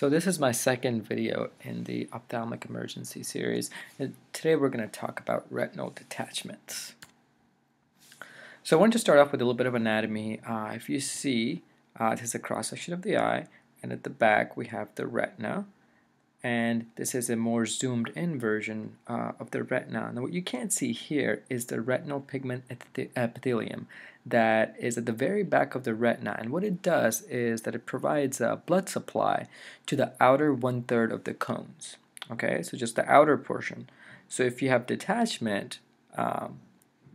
So this is my second video in the ophthalmic emergency series and today we're going to talk about retinal detachments. So I want to start off with a little bit of anatomy. Uh, if you see, uh, this is a cross-section of the eye and at the back we have the retina and this is a more zoomed in version uh, of the retina. Now what you can't see here is the retinal pigment epithelium that is at the very back of the retina and what it does is that it provides a blood supply to the outer one-third of the cones. Okay, so just the outer portion. So if you have detachment, um,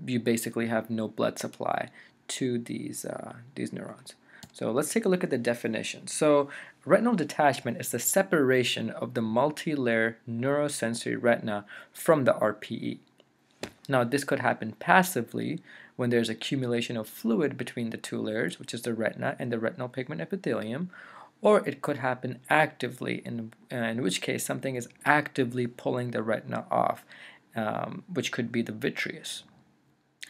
you basically have no blood supply to these, uh, these neurons. So let's take a look at the definition. So retinal detachment is the separation of the multi-layer neurosensory retina from the RPE. Now this could happen passively when there's accumulation of fluid between the two layers, which is the retina and the retinal pigment epithelium, or it could happen actively, in, uh, in which case something is actively pulling the retina off, um, which could be the vitreous.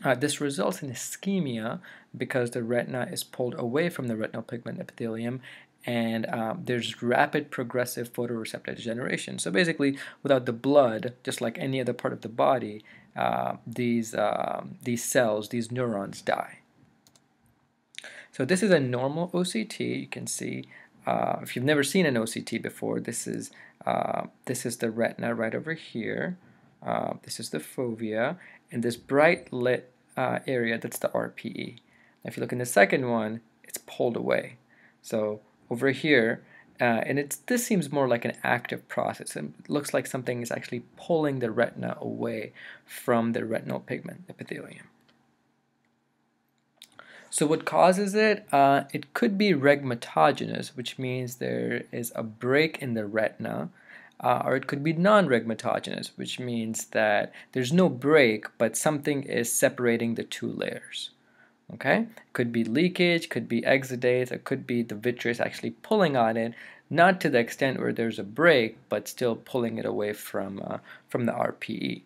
Uh, this results in ischemia because the retina is pulled away from the retinal pigment epithelium and um, there's rapid progressive photoreceptor degeneration. So basically, without the blood, just like any other part of the body, uh, these, uh, these cells, these neurons die. So this is a normal OCT. You can see, uh, if you've never seen an OCT before, this is, uh, this is the retina right over here. Uh, this is the fovea, and this bright lit uh, area, that's the RPE. Now, if you look in the second one, it's pulled away. So over here, uh, and it's this seems more like an active process. It looks like something is actually pulling the retina away from the retinal pigment epithelium. So what causes it? Uh, it could be rhegmatogenous, which means there is a break in the retina uh, or it could be non-rhegmatogenous, which means that there's no break, but something is separating the two layers. Okay, could be leakage, could be exudate, it could be the vitreous actually pulling on it, not to the extent where there's a break, but still pulling it away from uh, from the RPE.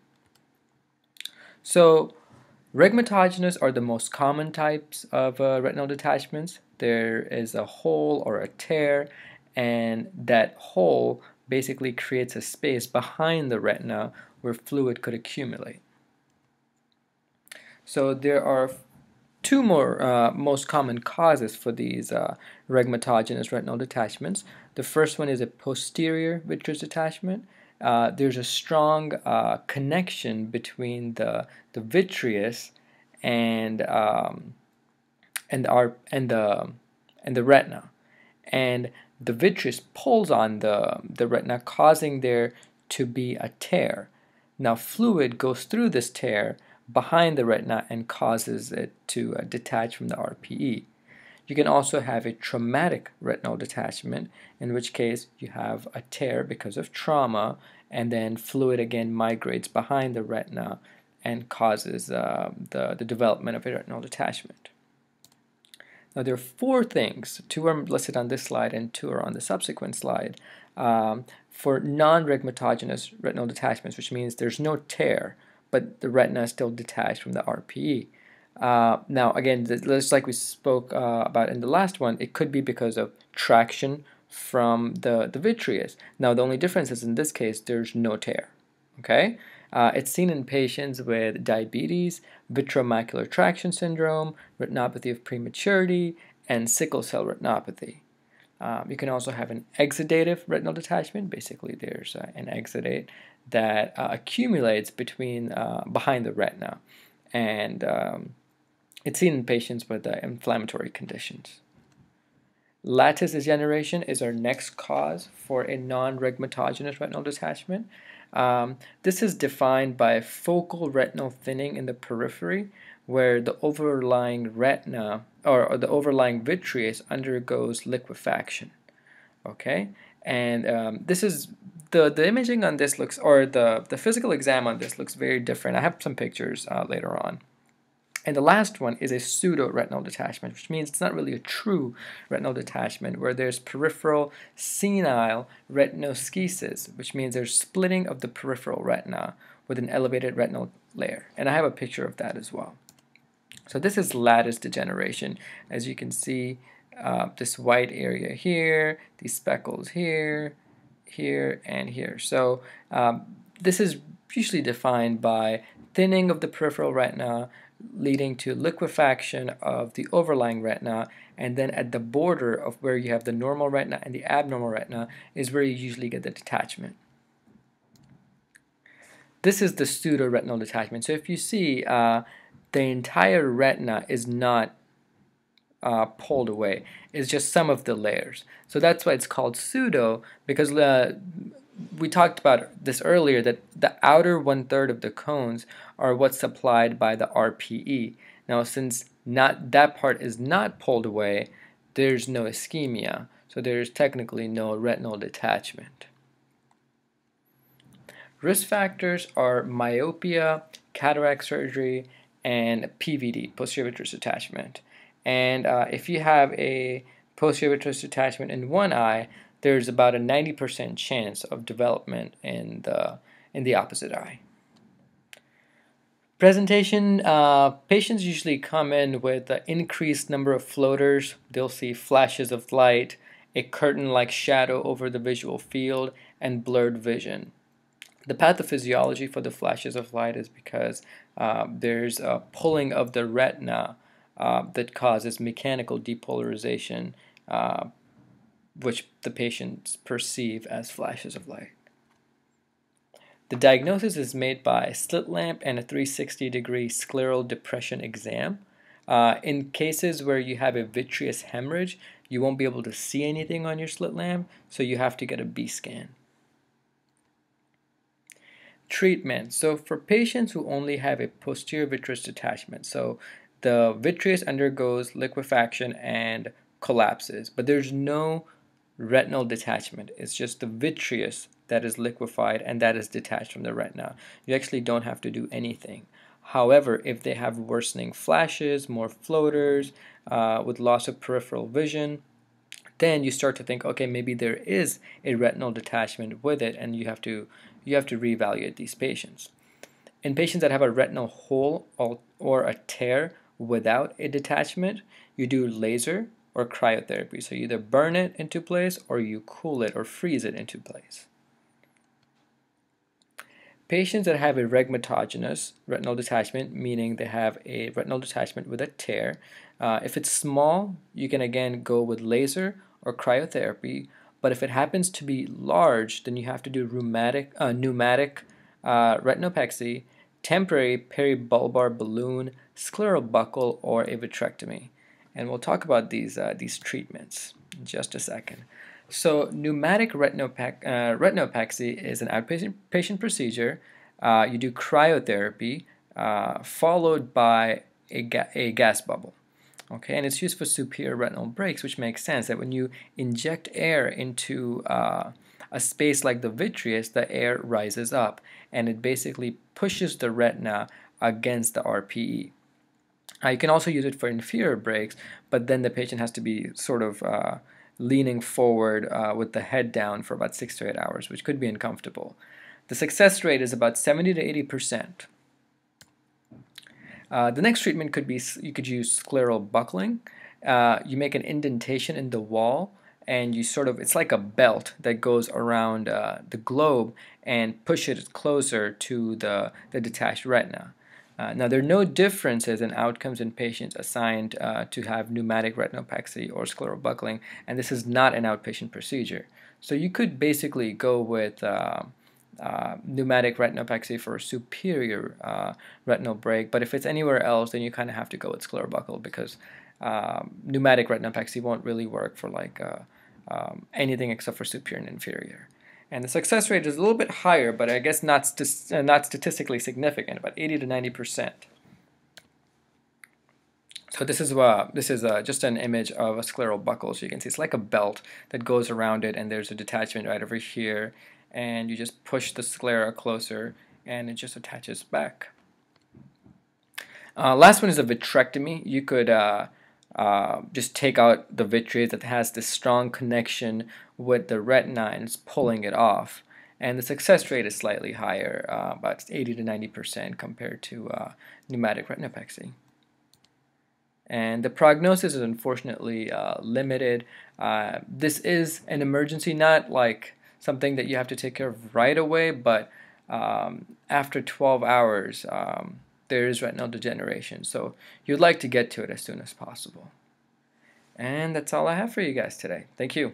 So, rhegmatogenous are the most common types of uh, retinal detachments. There is a hole or a tear, and that hole basically creates a space behind the retina where fluid could accumulate. So there are two more uh, most common causes for these uh, rhegmatogenous retinal detachments. The first one is a posterior vitreous detachment. Uh, there's a strong uh, connection between the, the vitreous and um, and our and the and the retina, and the vitreous pulls on the, the retina, causing there to be a tear. Now, fluid goes through this tear behind the retina and causes it to uh, detach from the RPE. You can also have a traumatic retinal detachment, in which case you have a tear because of trauma, and then fluid again migrates behind the retina and causes uh, the, the development of a retinal detachment. Now there are four things, two are listed on this slide and two are on the subsequent slide, um, for non-rhegmatogenous retinal detachments, which means there's no tear, but the retina is still detached from the RPE. Uh, now again, just like we spoke uh, about in the last one, it could be because of traction from the, the vitreous. Now the only difference is in this case, there's no tear. Okay, uh, it's seen in patients with diabetes, vitreomacular traction syndrome, retinopathy of prematurity, and sickle cell retinopathy. Um, you can also have an exudative retinal detachment. Basically, there's uh, an exudate that uh, accumulates between uh, behind the retina, and um, it's seen in patients with uh, inflammatory conditions. Lattice degeneration is our next cause for a non-rhegmatogenous retinal detachment. Um, this is defined by focal retinal thinning in the periphery where the overlying retina or, or the overlying vitreous undergoes liquefaction. Okay, and um, this is the the imaging on this looks or the the physical exam on this looks very different. I have some pictures uh, later on. And the last one is a pseudo-retinal detachment, which means it's not really a true retinal detachment, where there's peripheral senile retinoschisis, which means there's splitting of the peripheral retina with an elevated retinal layer. And I have a picture of that as well. So this is lattice degeneration. As you can see, uh, this white area here, these speckles here, here, and here. So um, this is usually defined by thinning of the peripheral retina leading to liquefaction of the overlying retina and then at the border of where you have the normal retina and the abnormal retina is where you usually get the detachment. This is the pseudo-retinal detachment. So if you see uh, the entire retina is not uh, pulled away. It's just some of the layers. So that's why it's called pseudo because uh, we talked about this earlier that the outer one third of the cones are what's supplied by the RPE. Now since not that part is not pulled away, there's no ischemia. So there's technically no retinal detachment. Risk factors are myopia, cataract surgery, and PVD, posterior vitreous detachment. And uh, if you have a posterior vitreous detachment in one eye, there's about a 90% chance of development in the, in the opposite eye. Presentation, uh, patients usually come in with an increased number of floaters. They'll see flashes of light, a curtain-like shadow over the visual field, and blurred vision. The pathophysiology for the flashes of light is because uh, there's a pulling of the retina uh, that causes mechanical depolarization uh, which the patients perceive as flashes of light. The diagnosis is made by slit lamp and a 360 degree scleral depression exam. Uh, in cases where you have a vitreous hemorrhage, you won't be able to see anything on your slit lamp, so you have to get a B scan. Treatment. So for patients who only have a posterior vitreous detachment, so the vitreous undergoes liquefaction and collapses, but there's no retinal detachment. It's just the vitreous that is liquefied and that is detached from the retina. You actually don't have to do anything. However, if they have worsening flashes, more floaters, uh, with loss of peripheral vision, then you start to think, okay, maybe there is a retinal detachment with it, and you have to you have to reevaluate these patients. In patients that have a retinal hole or a tear without a detachment, you do laser or cryotherapy. So you either burn it into place or you cool it or freeze it into place. Patients that have a rhegmatogenous retinal detachment, meaning they have a retinal detachment with a tear, uh, if it's small, you can again go with laser or cryotherapy. But if it happens to be large, then you have to do rheumatic, uh, pneumatic uh, retinopexy, temporary peribulbar balloon, scleral buckle, or a vitrectomy and we'll talk about these uh, these treatments in just a second. So pneumatic retinopac uh, retinopexy is an outpatient patient procedure. Uh, you do cryotherapy uh, followed by a, ga a gas bubble. Okay, and it's used for superior retinal breaks, which makes sense that when you inject air into uh, a space like the vitreous, the air rises up and it basically pushes the retina against the RPE. Uh, you can also use it for inferior breaks, but then the patient has to be sort of uh, leaning forward uh, with the head down for about six to eight hours, which could be uncomfortable. The success rate is about 70 to 80 percent. Uh, the next treatment could be you could use scleral buckling. Uh, you make an indentation in the wall and you sort of it's like a belt that goes around uh, the globe and push it closer to the, the detached retina. Uh, now, there are no differences in outcomes in patients assigned uh, to have pneumatic retinopexy or scleral buckling, and this is not an outpatient procedure. So you could basically go with uh, uh pneumatic retinopexy for superior uh, retinal break, but if it's anywhere else, then you kind of have to go with scleral buckle because um, pneumatic retinopexy won't really work for like uh, um, anything except for superior and inferior. And the success rate is a little bit higher, but I guess not, st uh, not statistically significant, about 80 to 90 percent. So this is uh, this is uh, just an image of a scleral buckle. So you can see it's like a belt that goes around it, and there's a detachment right over here, and you just push the sclera closer, and it just attaches back. Uh, last one is a vitrectomy. You could uh, just take out the vitreous that has this strong connection with the retina and it's pulling it off. And the success rate is slightly higher, uh, about 80 to 90% compared to uh, pneumatic retinopexy. and the prognosis is unfortunately uh, limited. Uh, this is an emergency, not like something that you have to take care of right away, but um, after 12 hours, um, there is retinal degeneration. So you'd like to get to it as soon as possible. And that's all I have for you guys today. Thank you.